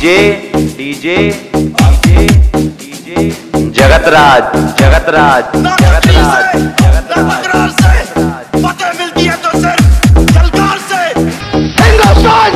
DJ DJ DJ DJ. Jagatraj Jagatraj Jagatraj Jagatraj मिलती है तो सिर्फ़ से। हिंदुस्तान